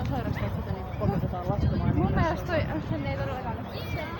ihan sairasta, että sitä niinku koketetaan laskemaan. Mun mielestä toi, sen ei todellakaan sieltä